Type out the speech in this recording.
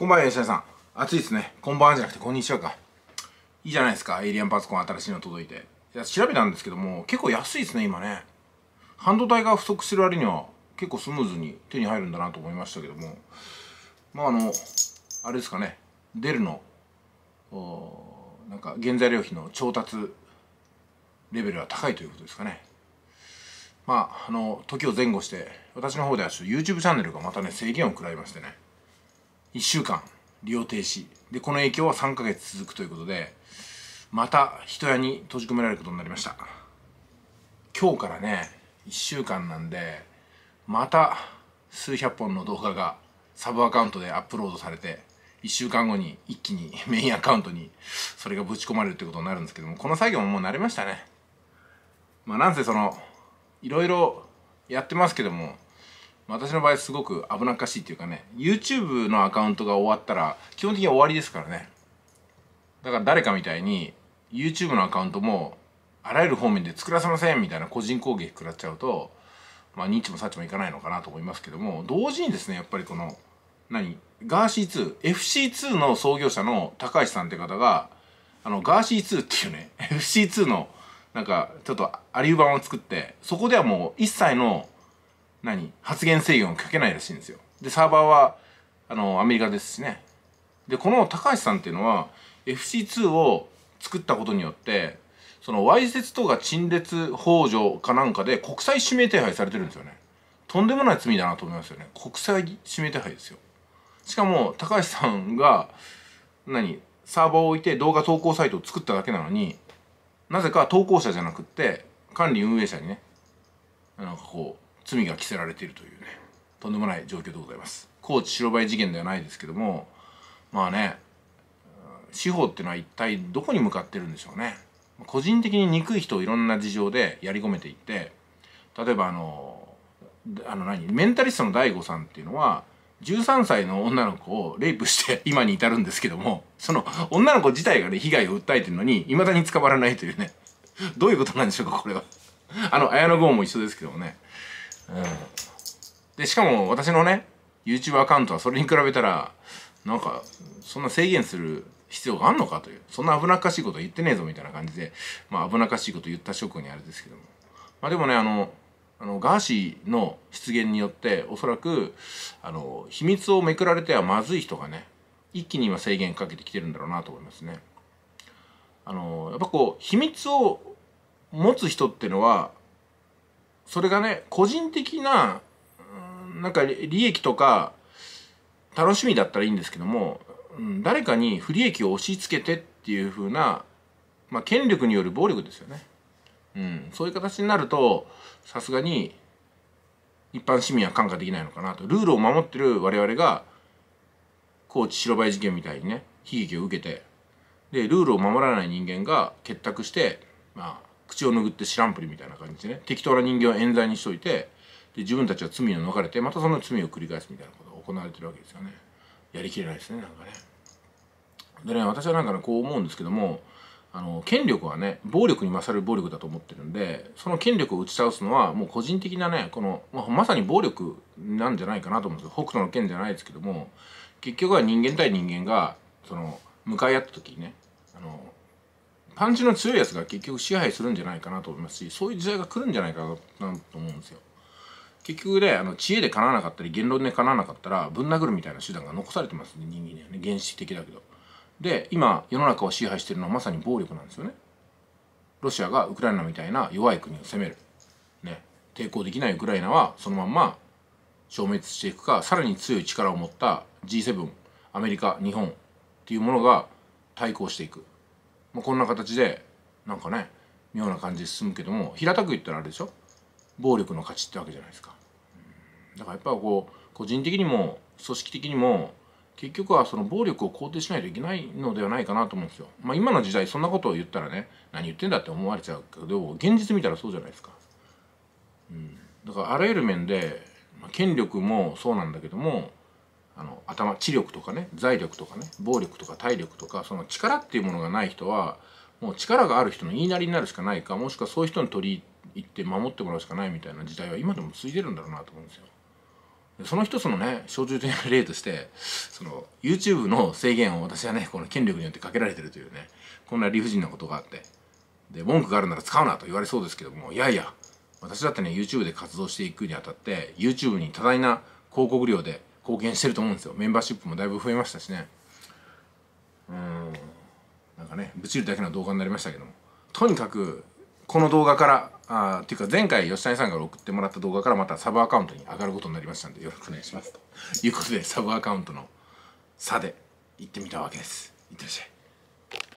こんばんは、吉田さん。暑いですね。こんばんはじゃなくて、こんにちはか。いいじゃないですか。エイリアンパソコン新しいの届いて。いや、調べたんですけども、結構安いですね、今ね。半導体が不足してる割には、結構スムーズに手に入るんだなと思いましたけども。まあ、あの、あれですかね。デルの、なんか、原材料費の調達レベルは高いということですかね。まあ、あの、時を前後して、私の方ではちょっと YouTube チャンネルがまたね、制限を食らいましてね。1週間利用停止。でこの影響は3ヶ月続くということでまた人屋に閉じ込められることになりました。今日からね1週間なんでまた数百本の動画がサブアカウントでアップロードされて1週間後に一気に メインアカウントにそれがぶち込まれるってことになるんですけどもこの作業ももう慣れましたね。まあなんせそのいろいろやってますけども私の場合すごく危なっかしいっていうかね YouTube のアカウントが終わったら基本的に終わりですからね。だから誰かみたいに YouTube のアカウントもあらゆる方面で作らせませんみたいな個人攻撃食らっちゃうとまあ認知も察知もいかないのかなと思いますけども同時にですねやっぱりこの何ガーシー 2FC2 の創業者の高橋さんって方があのガーシー2っていうね FC2 のなんかちょっとアリウ版を作ってそこではもう一切の何？発言制限をかけないらしいんですよ。で、サーバーは、あの、アメリカですしね。で、この高橋さんっていうのは、FC2 を作ったことによって、その、わいせつとか陳列幇助かなんかで国際指名手配されてるんですよね。とんでもない罪だなと思いますよね。国際指名手配ですよ。しかも、高橋さんが、何？サーバーを置いて動画投稿サイトを作っただけなのに、なぜか投稿者じゃなくって、管理運営者にね、なんかこう、罪が着せられているというねとんでもない状況でございます。高知白バイ事件ではないですけどもまあね司法っていうのは一体どこに向かってるんでしょうね。個人的に憎い人をいろんな事情でやり込めていって例えばあのあの何メンタリストの DAIGO さんっていうのは13歳の女の子をレイプして 今に至るんですけどもその女の子自体がね被害を訴えてるのに未だに捕まらないというね。どういうことなんでしょうかこれは。あの綾野剛も一緒ですけどもね。うん。でしかも私のね YouTube アカウントはそれに比べたらなんかそんな制限する必要があんのかという。そんな危なっかしいこと言ってねえぞみたいな感じでまあ危なっかしいこと言った職にあれですけども。まあでもねあのあのガーシーの出現によっておそらくあの秘密をめくられてはまずい人がね一気に今制限かけてきてるんだろうなと思いますね。あのやっぱこう秘密を持つ人っていうのはそれがね個人的ななんか利益とか楽しみだったらいいんですけども、誰かに不利益を押し付けてっていう風なまあ権力による暴力ですよね。うん、そういう形になるとさすがに一般市民は看過できないのかなとルールを守ってる我々が高知白バイ事件みたいにね悲劇を受けてでルールを守らない人間が結託してまあ口を拭って知らんぷりみたいな感じでね。適当な人間を冤罪にしといてで自分たちは罪を逃れてまたその罪を繰り返すみたいなことが行われてるわけですよね。やりきれないですねなんかね。でね私はなんかねこう思うんですけどもあの権力はね暴力に勝る暴力だと思ってるんでその権力を打ち倒すのはもう個人的なねこの、まあ、まさに暴力なんじゃないかなと思うんですよ。北斗の剣じゃないですけども結局は人間対人間がその向かい合った時にねあのパンチの強いやつが結局支配するんじゃないかなと思いますしそういう時代が来るんじゃないかなと思うんですよ。結局ねあの知恵でかなわなかったり言論でかなわなかったらぶん殴るみたいな手段が残されてますね人間にはね原始的だけど。で今世の中を支配してるのはまさに暴力なんですよね。ロシアがウクライナみたいな弱い国を攻める。ね、抵抗できないウクライナはそのまんま消滅していくかさらに強い力を持った G7 アメリカ日本っていうものが対抗していくまあ、こんな形でなんかね妙な感じで進むけども平たく言ったらあれでしょ？暴力の勝ちってわけじゃないですか。だからやっぱこう個人的にも組織的にも結局はその暴力を肯定しないといけないのではないかなと思うんですよ。まあ、今の時代そんなことを言ったらね何言ってんだって思われちゃうけど現実見たらそうじゃないですか。うん、だからあらゆる面で、まあ、権力もそうなんだけどもあの頭知力とかね財力とかね暴力とか体力とかその力っていうものがない人はもう力がある人の言いなりになるしかないかもしくはそういう人に取り入って守ってもらうしかないみたいな時代は今でも続いてるんだろうなと思うんですよ。その一つのね象徴的な例としてその YouTube の制限を私はねこの権力によってかけられてるというねこんな理不尽なことがあってで文句があるなら使うなと言われそうですけどもいやいや私だってね YouTube で活動していくにあたって YouTube に多大な広告料で貢献してると思うんですよ。メンバーシップもだいぶ増えましたしね。うん。なんかねブチるだけの動画になりましたけども。とにかくこの動画からあっていうか前回吉谷さんから送ってもらった動画からまたサブアカウントに上がることになりましたんでよろしくお願いします。ということでサブアカウントの差で行ってみたわけです。いってらっしゃい。